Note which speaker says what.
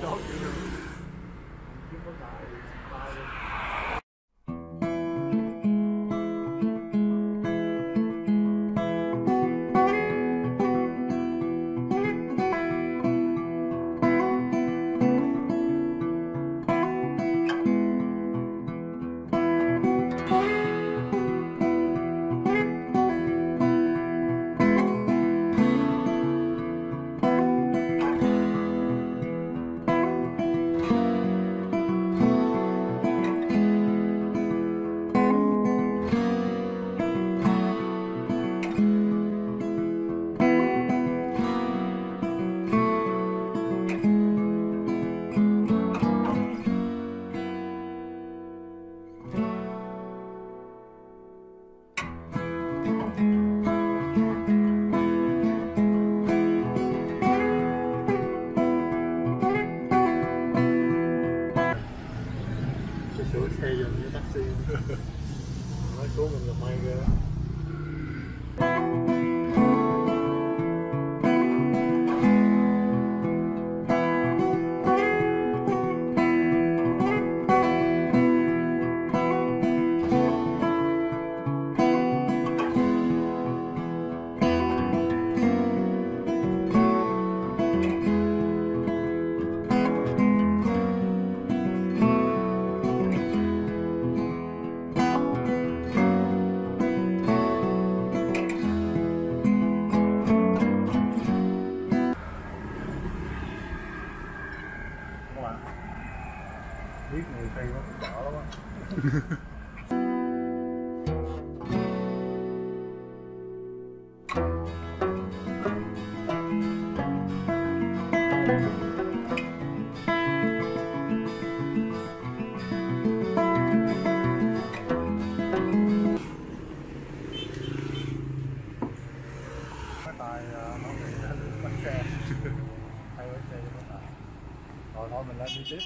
Speaker 1: Don't do it. sửa xe dành cái taxi. Nói xuống mình là may ghê. Biết người Tây nó cũng đỏ lắm á. Ờ, bánh xe hay bánh xe cho nó. Rồi thôi, mình lên đi tiếp.